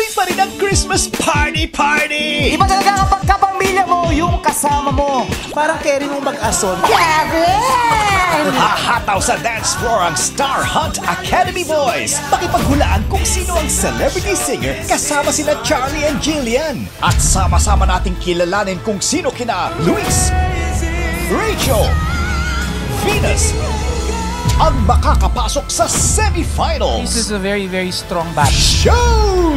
tuloy pa rin ang Christmas party-party! Iba talaga kapag kapamilya mo yung kasama mo. Parang carry mong mag-ason. Kevin! Hahataw sa dance floor ang Star Hunt Academy Boys. Pakipaghulaan kung sino ang celebrity singer kasama sina Charlie and Jillian. At sama-sama nating kilalanin kung sino kina Luis, Rachel, Venus, ang makakapasok sa semifinals. This is a very, very strong batch. Show!